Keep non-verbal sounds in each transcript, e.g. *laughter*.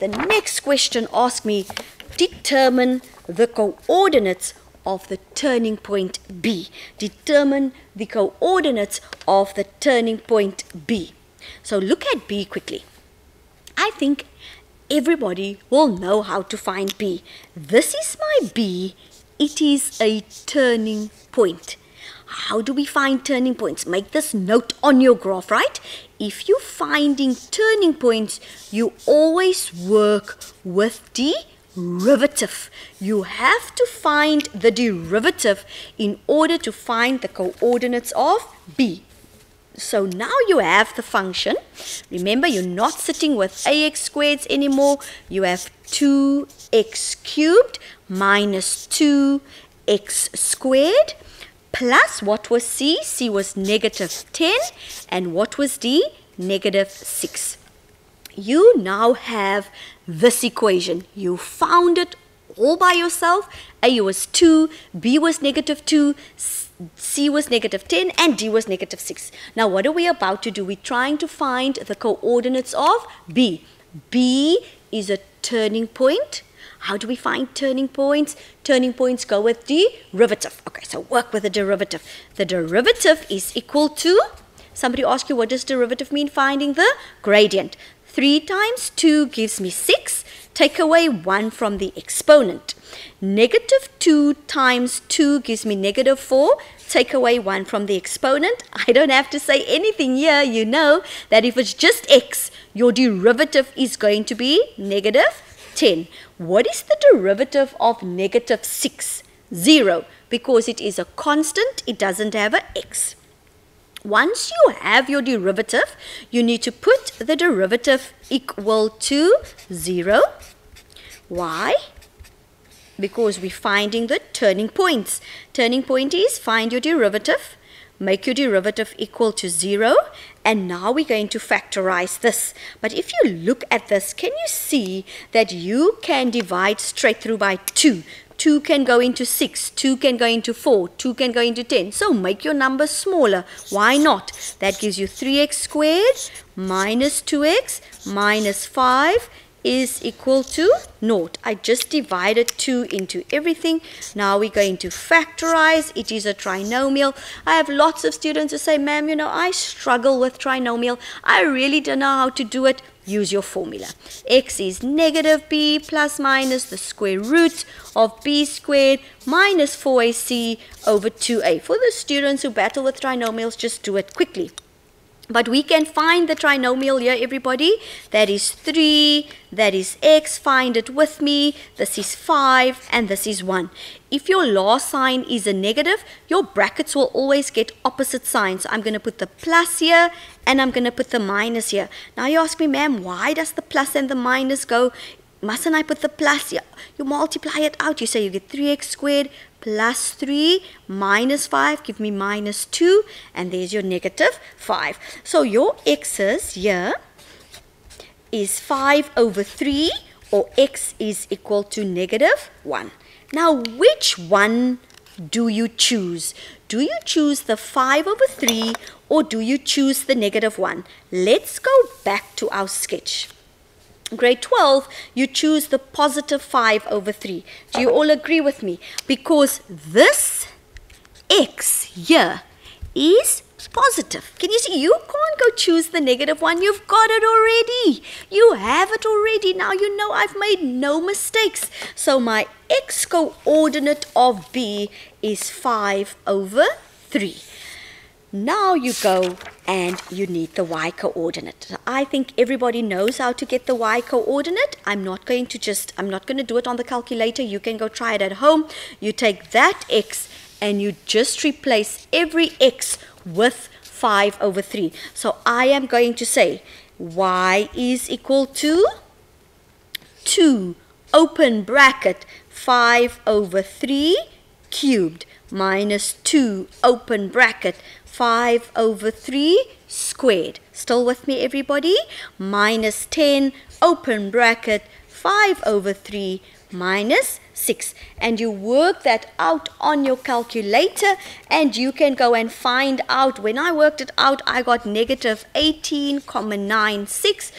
The next question asks me, determine the coordinates of the turning point B. Determine the coordinates of the turning point B. So look at B quickly. I think everybody will know how to find B. This is my B. It is a turning point. How do we find turning points? Make this note on your graph, right? If you're finding turning points, you always work with derivative. You have to find the derivative in order to find the coordinates of B. So now you have the function. Remember, you're not sitting with ax squared anymore. You have 2x cubed minus 2x squared plus what was c? c was negative 10 and what was d? Negative 6. You now have this equation. You found it all by yourself. A was 2, B was negative 2, C was negative 10 and D was negative 6. Now what are we about to do? We're trying to find the coordinates of B. B is a turning point. How do we find turning points? Turning points go with derivative. Okay, so work with the derivative. The derivative is equal to, somebody asked you what does derivative mean? Finding the gradient. 3 times 2 gives me 6. Take away 1 from the exponent. Negative 2 times 2 gives me negative 4. Take away 1 from the exponent. *laughs* I don't have to say anything here. You know that if it's just x, your derivative is going to be negative 10. What is the derivative of negative 6? 0. Because it is a constant, it doesn't have an x. Once you have your derivative, you need to put the derivative equal to 0. Why? Because we're finding the turning points. Turning point is find your derivative, make your derivative equal to 0, and now we're going to factorize this. But if you look at this, can you see that you can divide straight through by 2? 2 can go into 6, 2 can go into 4, 2 can go into 10. So make your numbers smaller. Why not? That gives you 3x squared minus 2x minus 5 is equal to naught. I just divided 2 into everything. Now we're going to factorize. It is a trinomial. I have lots of students who say, ma'am, you know, I struggle with trinomial. I really don't know how to do it use your formula. x is negative b plus minus the square root of b squared minus 4ac over 2a. For the students who battle with trinomials, just do it quickly. But we can find the trinomial here, everybody. That is 3, that is x, find it with me. This is 5, and this is 1. If your last sign is a negative, your brackets will always get opposite signs. So I'm going to put the plus here, and I'm going to put the minus here. Now you ask me, ma'am, why does the plus and the minus go mustn't I put the plus here? You multiply it out. You say you get 3x squared plus 3 minus 5 give me minus 2 and there's your negative 5. So your x's here is 5 over 3 or x is equal to negative 1. Now which one do you choose? Do you choose the 5 over 3 or do you choose the negative 1? Let's go back to our sketch. Grade 12, you choose the positive 5 over 3. Do you all agree with me? Because this x here is positive. Can you see? You can't go choose the negative one. You've got it already. You have it already. Now you know I've made no mistakes. So my x coordinate of b is 5 over 3. Now you go and you need the y coordinate. I think everybody knows how to get the y coordinate. I'm not going to just, I'm not going to do it on the calculator. You can go try it at home. You take that x and you just replace every x with 5 over 3. So I am going to say y is equal to 2 open bracket 5 over 3 cubed minus 2 open bracket 5 over 3 squared. Still with me, everybody? Minus 10, open bracket, 5 over 3 minus 6 and you work that out on your calculator and you can go and find out when I worked it out I got negative 18,96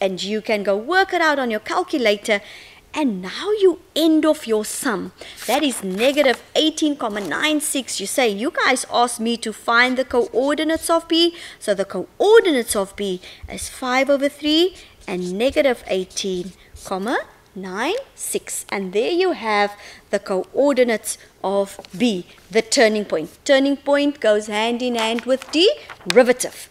and you can go work it out on your calculator and now you end off your sum. That is negative 18,96. You say, you guys asked me to find the coordinates of B. So the coordinates of B is 5 over 3 and negative 18, comma 9, 6. And there you have the coordinates of B, the turning point. Turning point goes hand in hand with the derivative.